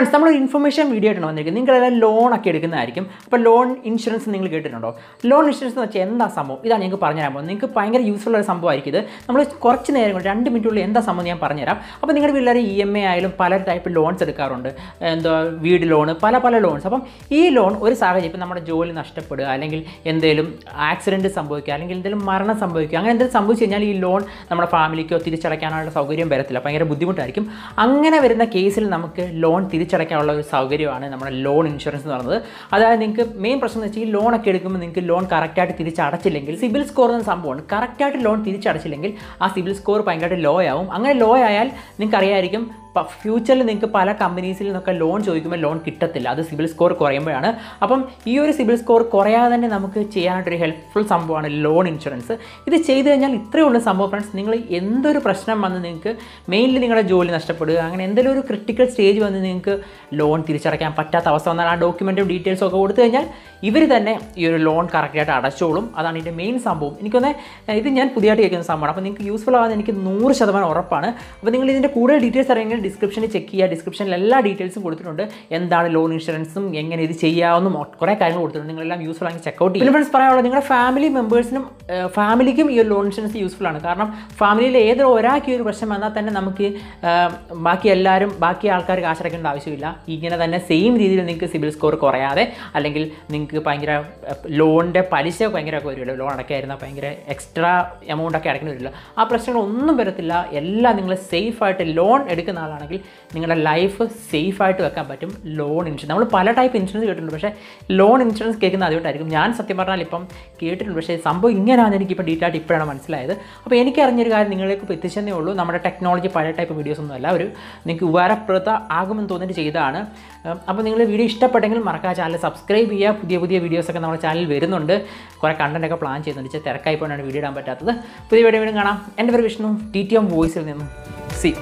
Friends നമ്മൾ information video ആയിട്ടാണ് വന്നിരിക്കുന്നത്. നിങ്ങളെല്ലാം ലോൺ ഒക്കെ എടുക്കുന്നതായിരിക്കും. അപ്പോൾ ലോൺ ഇൻഷുറൻസ് നിങ്ങൾ കേട്ടിട്ടുണ്ടോ? ലോൺ ഇൻഷുറൻസ് എന്ന് വെച്ചാൽ എന്താ സംഭവം? ഇതാണ് ഞങ്ങൾക്ക് പറഞ്ഞുതരാൻ പോകുന്നത്. നിങ്ങൾക്ക് ഭയങ്കര യൂസ്ഫുൾ ഒരു സംഭവമായിരിക്കും ഇത്. നമ്മൾ കുറച്ച് നേരം കൊണ്ട് രണ്ട് മിനിറ്റുള്ളിൽ എന്താ സംഭവം ഞാൻ പറഞ്ഞുതരാം. അപ്പോൾ നിങ്ങളുടെ പിള്ളേർ ഇ എം ഐ ആയാലും പല ടൈപ്പ് ലോൺസ് എടുക്കാറുണ്ട്. എന്തോ വീട് ലോൺ പല പല ലോൺസ് അപ്പം ഈ ലോൺ ഒരു സാഹചര്യം ഇപ്പം നമ്മുടെ ജോലി നഷ്ടപ്പെടുക അല്ലെങ്കിൽ എന്തെങ്കിലും ആക്സിഡന്റ് സംഭവിക്കുക അല്ലെങ്കിൽ എന്തെങ്കിലും മരണം സംഭവിക്കുക അങ്ങനെ എന്തെങ്കിലും സംഭവിച്ചു കഴിഞ്ഞാൽ ഈ ലോൺ നമ്മുടെ ഫാമിലിക്കോ തിരിച്ചടയ്ക്കാനുള്ള സൗകര്യം വരത്തില്ല. ഭയങ്കര ബുദ്ധിമുട്ടായിരിക്കും. അങ്ങനെ വരുന്ന കേസിൽ നമുക്ക് ലോൺ തിരിച്ചടയ്ക്കാനുള്ള ഒരു സൗകര്യമാണ് നമ്മുടെ ലോൺ ഇൻഷുറൻസ് എന്ന് പറയുന്നത്. അതായത് നിങ്ങൾക്ക് മെയിൻ പ്രശ്നം എന്ന് വെച്ചാൽ ഈ ലോൺ ഒക്കെ എടുക്കുമ്പോൾ നിങ്ങൾക്ക് ലോൺ കറക്റ്റായിട്ട് തിരിച്ചടച്ചില്ലെങ്കിൽ സിബിൽ സ്കോർ എന്ന സംഭവമാണ്. കറക്റ്റായിട്ട് ലോൺ തിരിച്ചടച്ചില്ലെങ്കിൽ ആ സിബിൽ സ്കോർ ഭയങ്കരമായിട്ട് ലോ ആവും. അങ്ങനെ ലോ ആയാൽ നിങ്ങൾക്ക് അറിയായിരിക്കും ഫ്യൂച്ചറിൽ നിങ്ങൾക്ക് പല കമ്പനീസിൽ നിന്നൊക്കെ ലോൺ ചോദിക്കുമ്പോൾ ലോൺ കിട്ടത്തില്ല. അത് സിബിൽ സ്കോർ കുറയുമ്പോഴാണ്. അപ്പം ഈ ഒരു സിബിൽ സ്കോർ കുറയാതെ തന്നെ നമുക്ക് ചെയ്യാനായിട്ടൊരു ഹെൽപ്ഫുൾ സംഭവമാണ് ലോൺ ഇൻഷുറൻസ് ഇത് ചെയ്തു കഴിഞ്ഞാൽ ഇത്രയേ ഉള്ളൂ സംഭവം ഫ്രണ്ട്സ് നിങ്ങൾ എന്തൊരു പ്രശ്നം വന്ന് നിങ്ങൾക്ക് മെയിൻലി നിങ്ങളുടെ ജോലി നഷ്ടപ്പെടുക അങ്ങനെ എന്തെങ്കിലും ഒരു ക്രിട്ടിക്കൽ സ്റ്റേജ് വന്ന് നിങ്ങൾക്ക് ലോൺ തിരിച്ചടയ്ക്കാൻ പറ്റാത്ത അവസ്ഥ വന്നാൽ ആ ഡോക്യുമെന്റും ഡീറ്റെയിൽസും ഒക്കെ കൊടുത്തു കഴിഞ്ഞാൽ ഇവർ തന്നെ ഈ ഒരു ലോൺ കറക്റ്റായിട്ട് അടച്ചോളും. അതാണ് ഇതിന്റെ മെയിൻ സംഭവം. എനിക്കൊന്ന് ഇത് ഞാൻ പുതിയതായിട്ട് കേൾക്കുന്ന സംഭവമാണ്. അപ്പോൾ നിങ്ങൾക്ക് യൂസ്ഫുൾ ആവാൻ എനിക്ക് നൂറ് ശതമാനം ഉറപ്പാണ്. അപ്പോൾ നിങ്ങൾ ഇതിന്റെ കൂടുതൽ ഡീറ്റെയിൽസ് അറിയെങ്കിൽ ഡിസ്ക്രിപ്ഷനിൽ ചെക്ക് ചെയ്യുക. ഡിസ്ക്രിപ്ഷനിൽ എല്ലാ ഡീറ്റെയിൽസും കൊടുത്തിട്ടുണ്ട്. എന്താണ് ലോൺ ഇൻഷുറൻസും എങ്ങനെ ഇത് ചെയ്യാവുന്നതും കുറേ കാര്യങ്ങൾ കൊടുത്തിട്ടുണ്ട്. നിങ്ങളെല്ലാം യൂസ്ഫുൾ ആണെങ്കിൽ ചെക്കൗട്ട് ചെയ്യും ഫ്രണ്ട്സ് പറയാനുള്ളത് നിങ്ങളുടെ ഫാമിലി മെമ്പേഴ്സിനും ഫാമിലിക്കും ഈ ലോൺ ഇൻഷുറൻസ് യൂസ്ഫുൾ ആണ്. കാരണം ഫാമിലിയിൽ ഏതൊരു ഒരാൾക്ക് ഒരു പ്രശ്നം വന്നാൽ തന്നെ നമുക്ക് ബാക്കി എല്ലാവരും ബാക്കി ആൾക്കാർ കാശടക്കേണ്ട ആവശ്യമില്ല. ഇങ്ങനെ തന്നെ സെയിം രീതിയിൽ നിങ്ങൾക്ക് സിബിൽ സ്കോർ കുറയാതെ അല്ലെങ്കിൽ നിങ്ങൾക്ക് ഭയങ്കര ലോണിന്റെ പലിശ ഭയങ്കര വരുമല്ലോ. ലോൺ അടയ്ക്കായിരുന്ന ഭയങ്കര എക്സ്ട്രാ എമൗണ്ട് ഒക്കെ അടയ്ക്കേണ്ടി വരില്ല. ആ പ്രശ്നങ്ങളൊന്നും വരത്തില്ല. എല്ലാം നിങ്ങൾ സേഫായിട്ട് ലോൺ എടുക്കുന്ന ആളാണെങ്കിൽ നിങ്ങളുടെ ലൈഫ് സേഫായിട്ട് വെക്കാൻ പറ്റും ലോൺ ഇൻഷുറൻസ് നമ്മൾ പല ടൈപ്പ് ഇൻഷുറൻസ് കേട്ടിട്ടുണ്ട്. പക്ഷേ ലോൺ ഇൻഷുറൻസ് കേൾക്കുന്ന അതുകൊണ്ടായിരിക്കും. ഞാൻ സത്യം പറഞ്ഞാൽ ഇപ്പം കേട്ടിട്ടുണ്ട്. പക്ഷേ സംഭവം ഇങ്ങനെയാണ് എനിക്കിപ്പോൾ ഡീറ്റെയിൽ ആയിട്ട് ഇപ്പോഴാണ് മനസ്സിലായത്. അപ്പോൾ എനിക്ക് അറിഞ്ഞൊരു കാര്യം നിങ്ങളിലേക്ക് ഇപ്പോൾ എത്തിച്ചതേ ഉള്ളൂ. നമ്മുടെ ടെക്നോളജി പല ടൈപ്പ് വീഡിയോസ് ഒന്നും അല്ല ഒരു നിങ്ങൾക്ക് ഉപകാരപ്രദ ആകുമെന്ന് തോന്നിയിട്ട് ചെയ്തതാണ്. അപ്പോൾ നിങ്ങൾ വീഡിയോ ഇഷ്ടപ്പെട്ടെങ്കിൽ മറക്കാതെ ചാനൽ സബ്സ്ക്രൈബ് ചെയ്യുക. പുതിയ പുതിയ വീഡിയോസൊക്കെ നമ്മുടെ ചാനൽ വരുന്നുണ്ട്. കുറേ കണ്ടന്റൊക്കെ പ്ലാൻ ചെയ്യുന്നുണ്ട്. ഇച്ചിരി തിരക്കായി പോയാണ് വീഡിയോ ഇടാൻ പറ്റാത്തത്. പുതിയ വീഡിയോ വീണ്ടും കാണാം. എന്റെ പേര് വിഷ്ണു. ടി ടി എം വോയിസിൽ നിന്നും. സി